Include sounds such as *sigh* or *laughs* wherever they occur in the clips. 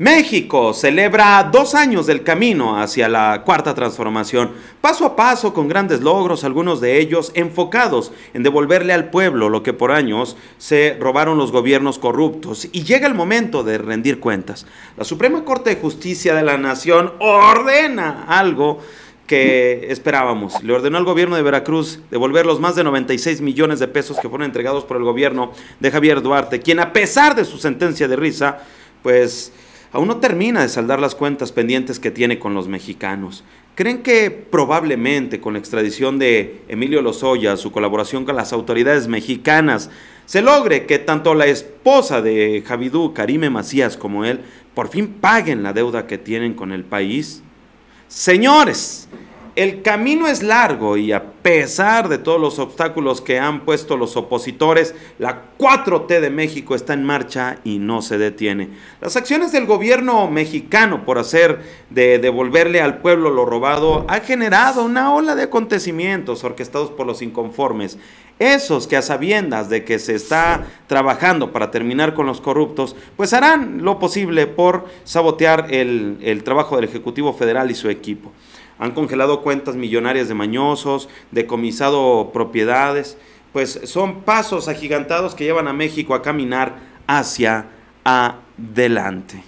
México celebra dos años del camino hacia la cuarta transformación, paso a paso con grandes logros, algunos de ellos enfocados en devolverle al pueblo lo que por años se robaron los gobiernos corruptos. Y llega el momento de rendir cuentas. La Suprema Corte de Justicia de la Nación ordena algo que esperábamos. Le ordenó al gobierno de Veracruz devolver los más de 96 millones de pesos que fueron entregados por el gobierno de Javier Duarte, quien a pesar de su sentencia de risa, pues aún no termina de saldar las cuentas pendientes que tiene con los mexicanos. ¿Creen que probablemente con la extradición de Emilio Lozoya, su colaboración con las autoridades mexicanas, se logre que tanto la esposa de Javidú, Karime Macías, como él, por fin paguen la deuda que tienen con el país? Señores, el camino es largo y a pesar de todos los obstáculos que han puesto los opositores, la 4T de México está en marcha y no se detiene. Las acciones del gobierno mexicano por hacer de devolverle al pueblo lo robado ha generado una ola de acontecimientos orquestados por los inconformes. Esos que a sabiendas de que se está trabajando para terminar con los corruptos, pues harán lo posible por sabotear el, el trabajo del Ejecutivo Federal y su equipo han congelado cuentas millonarias de mañosos, decomisado propiedades, pues son pasos agigantados que llevan a México a caminar hacia adelante.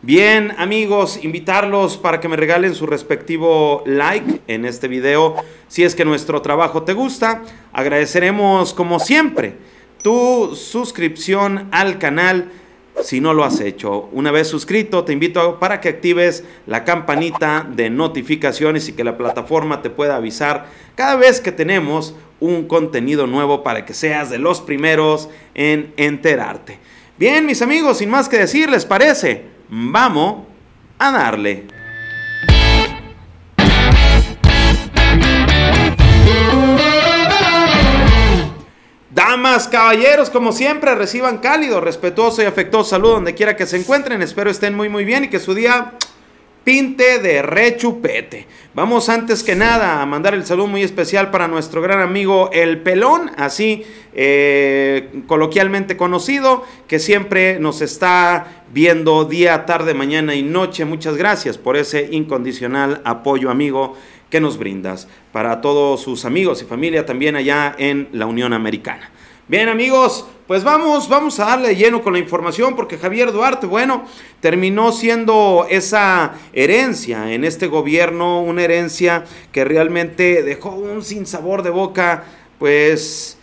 Bien, amigos, invitarlos para que me regalen su respectivo like en este video. Si es que nuestro trabajo te gusta, agradeceremos como siempre tu suscripción al canal si no lo has hecho. Una vez suscrito, te invito para que actives la campanita de notificaciones y que la plataforma te pueda avisar cada vez que tenemos un contenido nuevo para que seas de los primeros en enterarte. Bien, mis amigos, sin más que decir, ¿les parece? Vamos a darle. Damas, caballeros, como siempre, reciban cálido, respetuoso y afectuoso saludo donde quiera que se encuentren. Espero estén muy, muy bien y que su día pinte de rechupete. Vamos antes que nada a mandar el saludo muy especial para nuestro gran amigo El Pelón, así eh, coloquialmente conocido, que siempre nos está viendo día, tarde, mañana y noche. Muchas gracias por ese incondicional apoyo, amigo que nos brindas para todos sus amigos y familia también allá en la Unión Americana. Bien amigos, pues vamos, vamos a darle lleno con la información porque Javier Duarte, bueno, terminó siendo esa herencia en este gobierno, una herencia que realmente dejó un sinsabor de boca, pues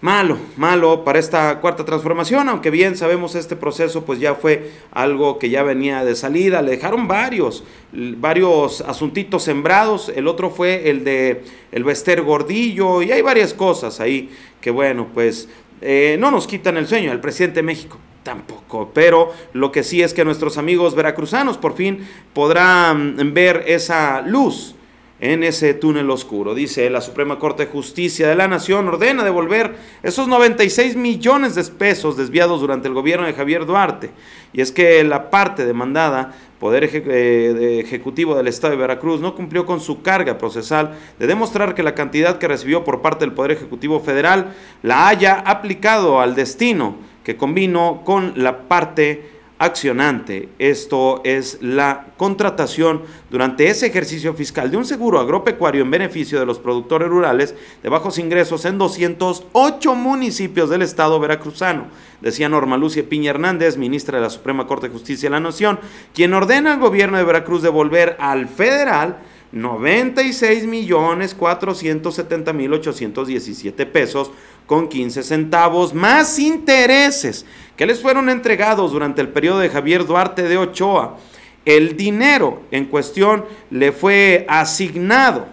malo, malo para esta cuarta transformación, aunque bien sabemos este proceso pues ya fue algo que ya venía de salida, le dejaron varios, varios asuntitos sembrados, el otro fue el de el Bester Gordillo y hay varias cosas ahí que bueno, pues eh, no nos quitan el sueño, el presidente de México tampoco, pero lo que sí es que nuestros amigos veracruzanos por fin podrán ver esa luz en ese túnel oscuro. Dice, la Suprema Corte de Justicia de la Nación ordena devolver esos 96 millones de pesos desviados durante el gobierno de Javier Duarte. Y es que la parte demandada, Poder eh, Ejecutivo del Estado de Veracruz, no cumplió con su carga procesal de demostrar que la cantidad que recibió por parte del Poder Ejecutivo Federal la haya aplicado al destino que combinó con la parte accionante. Esto es la contratación durante ese ejercicio fiscal de un seguro agropecuario en beneficio de los productores rurales de bajos ingresos en 208 municipios del estado veracruzano. Decía Norma Lucia Piña Hernández, ministra de la Suprema Corte de Justicia de la Nación, quien ordena al gobierno de Veracruz devolver al federal 96 millones 470 mil 817 pesos con 15 centavos más intereses que les fueron entregados durante el periodo de Javier Duarte de Ochoa. El dinero en cuestión le fue asignado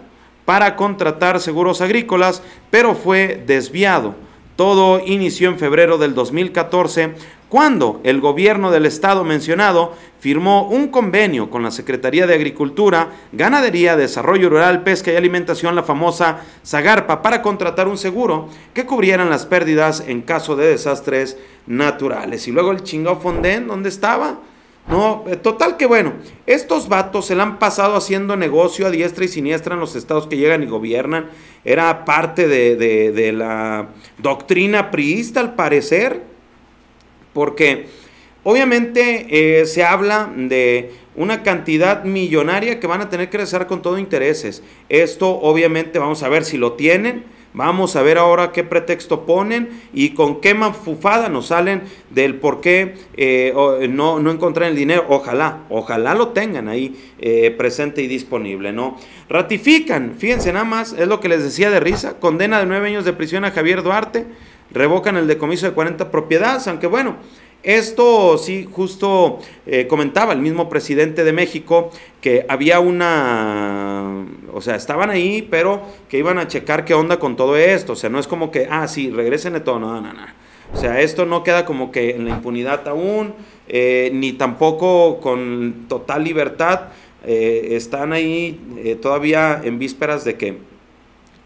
para contratar seguros agrícolas, pero fue desviado. Todo inició en febrero del 2014 cuando el gobierno del estado mencionado firmó un convenio con la Secretaría de Agricultura, Ganadería, Desarrollo Rural, Pesca y Alimentación, la famosa Zagarpa, para contratar un seguro que cubrieran las pérdidas en caso de desastres naturales. Y luego el chingado Fonden, ¿dónde estaba? No, eh, total que bueno, estos vatos se la han pasado haciendo negocio a diestra y siniestra en los estados que llegan y gobiernan. Era parte de, de la doctrina priista, al parecer porque Obviamente eh, se habla de una cantidad millonaria que van a tener que regresar con todo intereses. Esto obviamente vamos a ver si lo tienen. Vamos a ver ahora qué pretexto ponen y con qué mafufada nos salen del por qué eh, no, no encontrar el dinero. Ojalá, ojalá lo tengan ahí eh, presente y disponible, ¿no? Ratifican, fíjense nada más, es lo que les decía de risa, condena de nueve años de prisión a Javier Duarte, revocan el decomiso de 40 propiedades, aunque bueno, esto sí, justo eh, comentaba el mismo presidente de México que había una, o sea, estaban ahí, pero que iban a checar qué onda con todo esto. O sea, no es como que, ah, sí, regresen de todo, no, no, no. O sea, esto no queda como que en la impunidad aún, eh, ni tampoco con total libertad. Eh, están ahí todavía en vísperas de que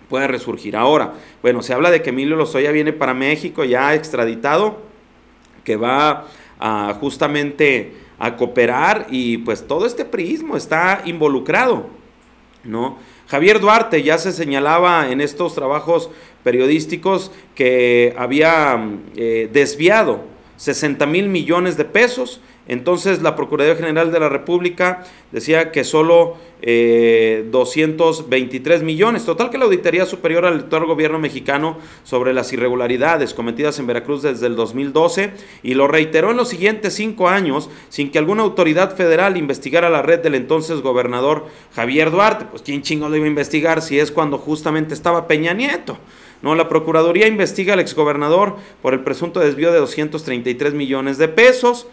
pueda resurgir. Ahora, bueno, se habla de que Emilio Lozoya viene para México ya extraditado que va a justamente a cooperar y pues todo este prismo está involucrado, ¿no? Javier Duarte ya se señalaba en estos trabajos periodísticos que había eh, desviado 60 mil millones de pesos entonces la Procuraduría General de la República decía que solo 223 eh, millones. Total que la Auditoría Superior al actual gobierno mexicano sobre las irregularidades cometidas en Veracruz desde el 2012 y lo reiteró en los siguientes cinco años sin que alguna autoridad federal investigara la red del entonces gobernador Javier Duarte. Pues quién chingo lo iba a investigar si es cuando justamente estaba Peña Nieto. No, la Procuraduría investiga al exgobernador por el presunto desvío de 233 millones de pesos.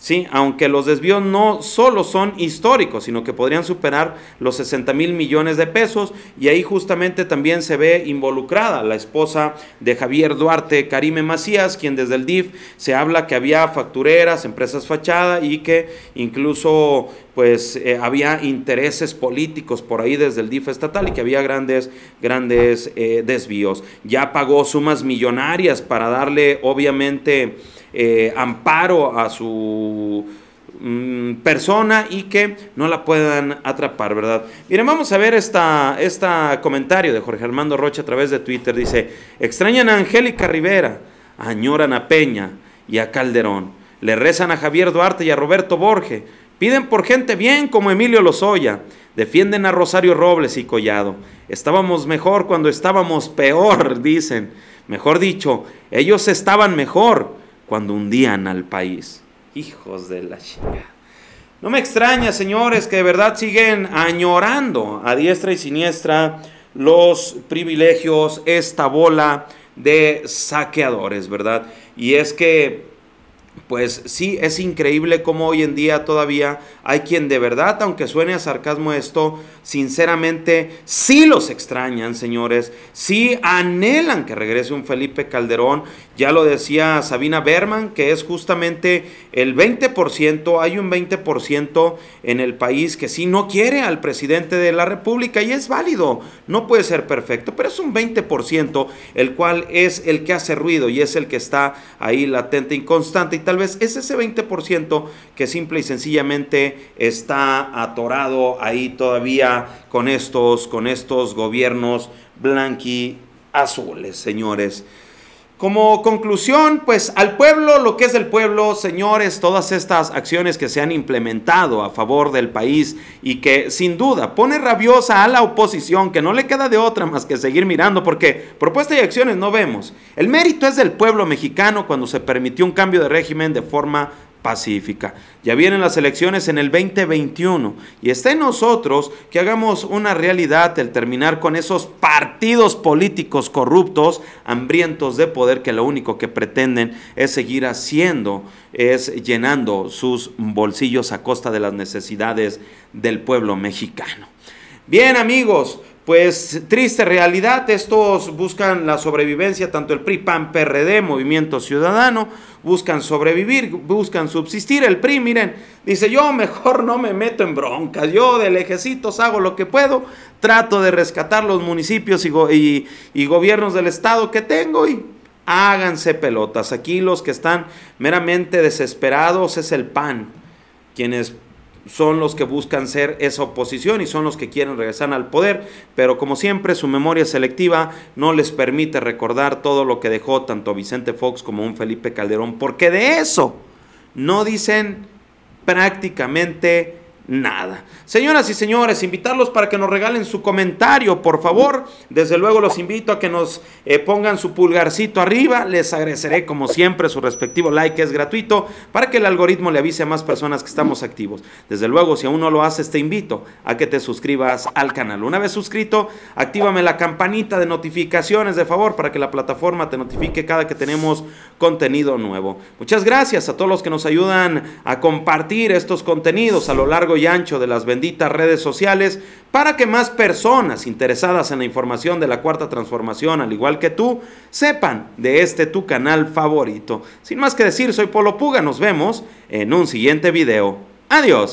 ¿Sí? aunque los desvíos no solo son históricos, sino que podrían superar los 60 mil millones de pesos, y ahí justamente también se ve involucrada la esposa de Javier Duarte, Karime Macías, quien desde el DIF se habla que había factureras, empresas fachada y que incluso pues eh, había intereses políticos por ahí desde el DIF estatal y que había grandes, grandes eh, desvíos. Ya pagó sumas millonarias para darle obviamente eh, amparo a su mm, persona y que no la puedan atrapar, ¿verdad? Miren, vamos a ver esta, esta comentario de Jorge Armando Rocha a través de Twitter. Dice, extrañan a Angélica Rivera, añoran a Peña y a Calderón, le rezan a Javier Duarte y a Roberto Borge, piden por gente bien como Emilio Lozoya, defienden a Rosario Robles y Collado. Estábamos mejor cuando estábamos peor, *laughs* dicen. Mejor dicho, ellos estaban mejor cuando hundían al país. Hijos de la chingada. No me extraña, señores, que de verdad siguen añorando a diestra y siniestra los privilegios, esta bola de saqueadores, ¿verdad? Y es que pues sí, es increíble cómo hoy en día todavía hay quien de verdad, aunque suene a sarcasmo esto, sinceramente sí los extrañan, señores, sí anhelan que regrese un Felipe Calderón. Ya lo decía Sabina Berman, que es justamente el 20%, hay un 20% en el país que sí no quiere al presidente de la República y es válido, no puede ser perfecto, pero es un 20% el cual es el que hace ruido y es el que está ahí latente, inconstante y vez es ese 20% que simple y sencillamente está atorado ahí todavía con estos, con estos gobiernos blanqui azules, señores. Como conclusión, pues al pueblo, lo que es el pueblo, señores, todas estas acciones que se han implementado a favor del país y que sin duda pone rabiosa a la oposición, que no le queda de otra más que seguir mirando, porque propuestas y acciones no vemos. El mérito es del pueblo mexicano cuando se permitió un cambio de régimen de forma pacífica. Ya vienen las elecciones en el 2021 y está en nosotros que hagamos una realidad el terminar con esos partidos políticos corruptos, hambrientos de poder que lo único que pretenden es seguir haciendo, es llenando sus bolsillos a costa de las necesidades del pueblo mexicano. Bien amigos, pues triste realidad, estos buscan la sobrevivencia, tanto el PRI, PAN, PRD, Movimiento Ciudadano, buscan sobrevivir, buscan subsistir. El PRI, miren, dice yo mejor no me meto en broncas, yo de lejecitos hago lo que puedo, trato de rescatar los municipios y, y gobiernos del estado que tengo y háganse pelotas. Aquí los que están meramente desesperados es el PAN, quienes son los que buscan ser esa oposición y son los que quieren regresar al poder, pero como siempre su memoria selectiva no les permite recordar todo lo que dejó tanto Vicente Fox como un Felipe Calderón, porque de eso no dicen prácticamente nada. Señoras y señores, invitarlos para que nos regalen su comentario, por favor. Desde luego los invito a que nos eh, pongan su pulgarcito arriba. Les agradeceré como siempre su respectivo like, es gratuito, para que el algoritmo le avise a más personas que estamos activos. Desde luego, si aún no lo haces, te invito a que te suscribas al canal. Una vez suscrito, actívame la campanita de notificaciones de favor para que la plataforma te notifique cada que tenemos contenido nuevo. Muchas gracias a todos los que nos ayudan a compartir estos contenidos a lo largo y ancho de las benditas redes sociales para que más personas interesadas en la información de la cuarta transformación, al igual que tú, sepan de este tu canal favorito. Sin más que decir, soy Polo Puga, nos vemos en un siguiente video. Adiós.